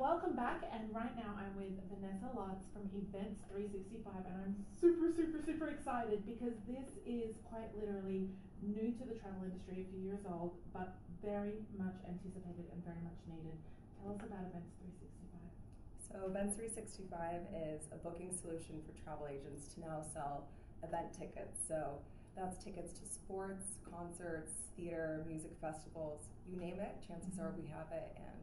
Welcome back, and right now I'm with Vanessa Lotz from Events 365, and I'm super, super, super excited because this is quite literally new to the travel industry, a few years old, but very much anticipated and very much needed. Tell us about Events 365. So, Events 365 is a booking solution for travel agents to now sell event tickets. So, that's tickets to sports, concerts, theater, music festivals, you name it, chances are mm-hmm. we have it. And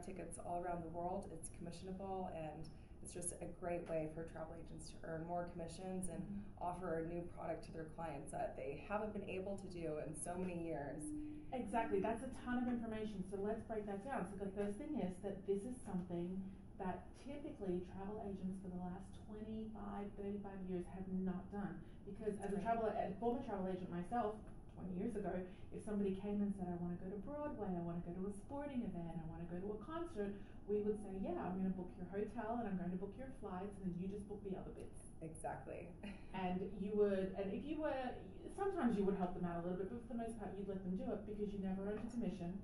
have tickets all around the world. It's commissionable and it's just a great way for travel agents to earn more commissions and mm-hmm. offer a new product to their clients that they haven't been able to do in so many years. Exactly, that's a ton of information. So let's break that down. So the first thing is that this is something that typically travel agents for the last 25, 35 years have not done. Because as a travel, a former travel agent myself, 20 years ago, if somebody came and said, I want to go to Broadway, I want to go to a sporting event, I want to go to a concert, we would say, Yeah, I'm going to book your hotel and I'm going to book your flights, and then you just book the other bits. Exactly. and you would, and if you were, sometimes you would help them out a little bit, but for the most part, you'd let them do it because you never earned a commission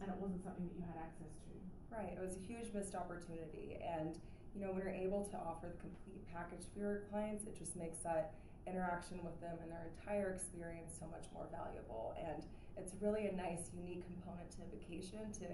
and it wasn't something that you had access to. Right, it was a huge missed opportunity. And, you know, when you're able to offer the complete package for your clients, it just makes that interaction with them and their entire experience so much more valuable. And it's really a nice, unique component to a vacation to,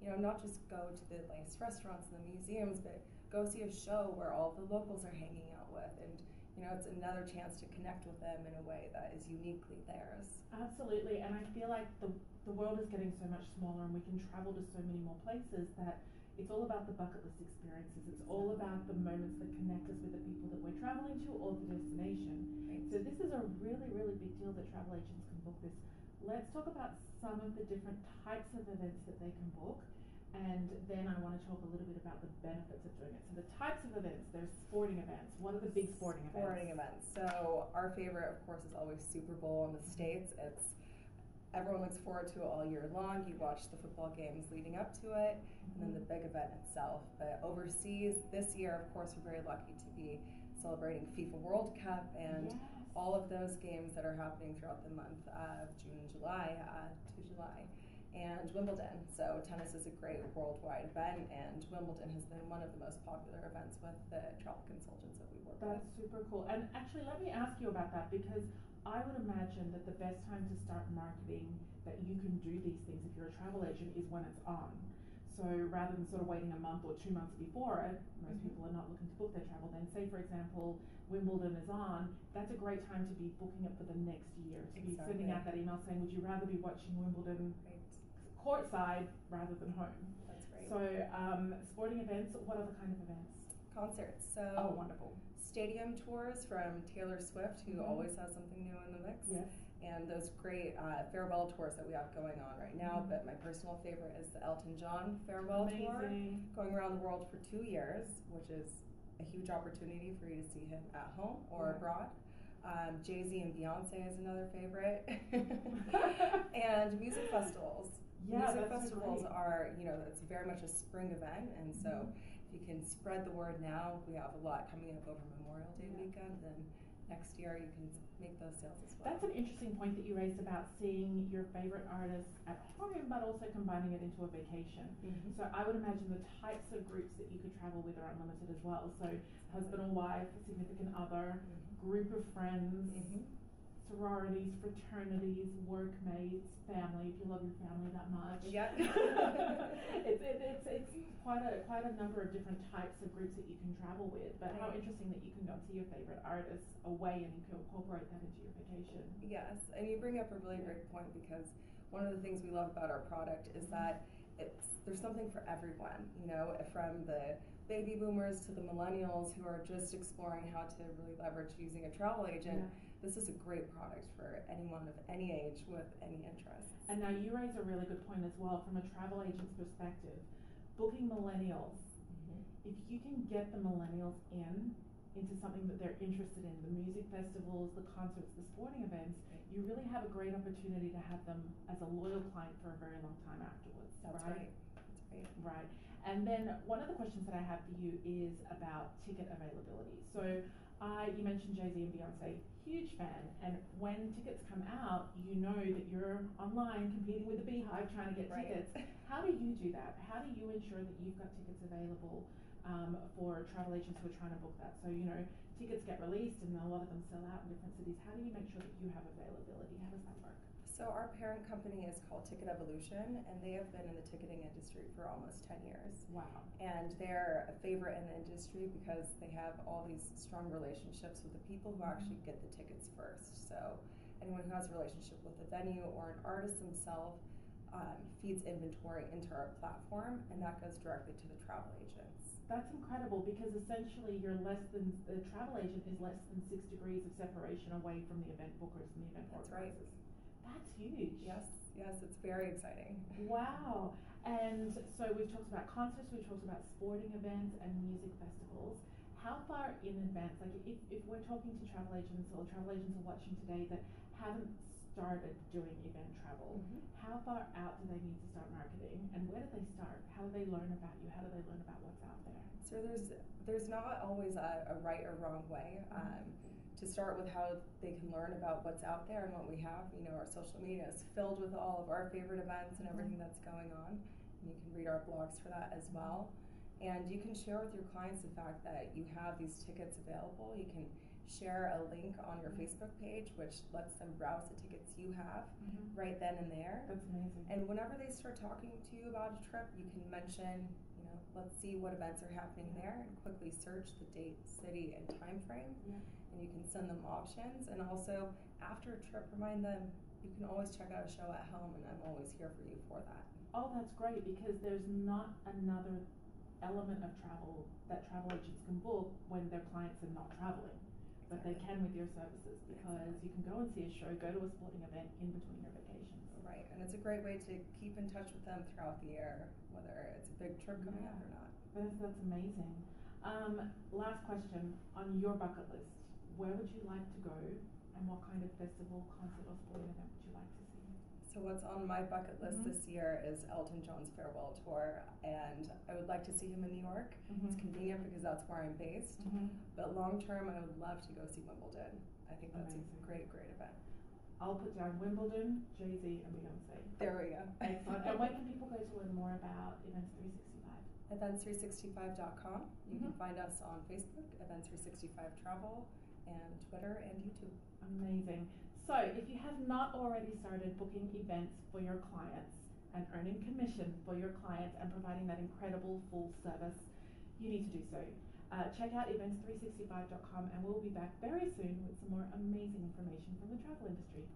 you know, not just go to the nice restaurants and the museums, but go see a show where all the locals are hanging out with. And, you know, it's another chance to connect with them in a way that is uniquely theirs. Absolutely. And I feel like the, the world is getting so much smaller and we can travel to so many more places that it's all about the bucket list experiences. It's all about the moments that connect us with the people that we're traveling to or the destination. So this is a really, really big deal that travel agents can book this. Let's talk about some of the different types of events that they can book. And then I want to talk a little bit about the benefits of doing it. So the types of events, there's sporting events. What are the big sporting events? Sporting events. So our favorite, of course, is always Super Bowl in the States. It's everyone looks forward to it all year long. You watch the football games leading up to it, and then the big event itself. But overseas, this year, of course, we're very lucky to be celebrating FIFA World Cup and yes. all of those games that are happening throughout the month of June and July uh, to July. And Wimbledon. So, tennis is a great worldwide event, and Wimbledon has been one of the most popular events with the travel consultants that we work That's with. That's super cool. And actually, let me ask you about that because I would imagine that the best time to start marketing that you can do these things if you're a travel agent is when it's on. So rather than sort of waiting a month or two months before it, most mm-hmm. people are not looking to book their travel. Then, say for example, Wimbledon is on, that's a great time to be booking it for the next year. To exactly. be sending out that email saying, "Would you rather be watching Wimbledon right. courtside rather than home?" That's great. So, um, sporting events. What other kind of events? Concerts. So oh, wonderful! Stadium tours from Taylor Swift, who mm-hmm. always has something new in the mix. Yes. And those great uh, farewell tours that we have going on right now. Mm-hmm. But my personal favorite is the Elton John farewell Amazing. tour, going around the world for two years, which is a huge opportunity for you to see him at home or yeah. abroad. Um, Jay Z and Beyonce is another favorite, and music festivals. Yeah, music festivals are you know it's very much a spring event, and so mm-hmm. If you can spread the word now, we have a lot coming up over Memorial Day yeah. weekend, then next year you can make those sales as well. That's an interesting point that you raised about seeing your favorite artists at home, but also combining it into a vacation. Mm-hmm. So I would imagine the types of groups that you could travel with are unlimited as well. So husband or wife, significant other, mm-hmm. group of friends. Mm-hmm sororities, fraternities, workmates, family. If you love your family that much, yeah, it's, it, it's it's quite a quite a number of different types of groups that you can travel with. But how interesting that you can go and see your favorite artists away and you can incorporate that into your vacation. Yes, and you bring up a really great point because one of the things we love about our product is mm-hmm. that it's there's something for everyone. You know, from the baby boomers to the millennials who are just exploring how to really leverage using a travel agent. Yeah. This is a great product for anyone of any age with any interests. And now you raise a really good point as well from a travel agent's perspective. Booking millennials, mm-hmm. if you can get the millennials in into something that they're interested in the music festivals, the concerts, the sporting events you really have a great opportunity to have them as a loyal client for a very long time afterwards. That's right. right. Right. Right. And then one of the questions that I have for you is about ticket availability. So I, you mentioned Jay Z and Beyonce, huge fan, and when tickets come out, you know that you're online competing with the BeyHive trying to get Right. tickets. How do you do that? How do you ensure that you've got tickets available um, for travel agents who are trying to book that? So, you know, tickets get released and a lot of them sell out in different cities. How do you make sure that you have availability? How does that work? So our parent company is called Ticket Evolution, and they have been in the ticketing industry for almost 10 years. Wow. And they're a favorite in the industry because they have all these strong relationships with the people who actually get the tickets first. So anyone who has a relationship with a venue or an artist themselves um, feeds inventory into our platform, and that goes directly to the travel agents. That's incredible because essentially you're less than, the travel agent is less than six degrees of separation away from the event bookers and the event That's right. That's huge. Yes, yes, it's very exciting. Wow. And so we've talked about concerts, we've talked about sporting events and music festivals. How far in advance, like if, if we're talking to travel agents or travel agents are watching today that haven't started doing event travel, how far out do they need to start marketing and where do they start? How do they learn about you? How do they learn about what's out there? So there's there's not always a, a right or wrong way. Um, to start with how they can learn about what's out there and what we have. You know, our social media is filled with all of our favorite events and everything mm-hmm. that's going on. And you can read our blogs for that as well. And you can share with your clients the fact that you have these tickets available. You can share a link on your mm-hmm. Facebook page, which lets them browse the tickets you have mm-hmm. right then and there. That's amazing. And whenever they start talking to you about a trip, you can mention, you know, let's see what events are happening there and quickly search the date, city, and time frame. Yeah. And you can send them options. And also, after a trip, remind them you can always check out a show at home, and I'm always here for you for that. Oh, that's great because there's not another element of travel that travel agents can book when their clients are not traveling. But they can with your services because you can go and see a show, go to a sporting event in between your vacations. Right. And it's a great way to keep in touch with them throughout the year, whether it's a big trip coming up or not. That's, that's amazing. Um, last question on your bucket list. Where would you like to go and what kind of festival, concert or sporting event would you like to see? So what's on my bucket list Mhm. this year is Elton John's farewell tour, and I would like to see him in New York. It's convenient because that's where I'm based. Mhm. But long term, I would love to go see Wimbledon. I think that's Amazing. a great, great event. I'll put down Wimbledon, Jay Z and Beyonce. There we go. Excellent. and where can people go to learn more about Events 365? Events365.com. You can Mhm. find us on Facebook, Events365 Travel, and Twitter and YouTube. Amazing. So, if you have not already started booking events for your clients and earning commission for your clients and providing that incredible full service, you need to do so. Uh, check out events365.com and we'll be back very soon with some more amazing information from the travel industry.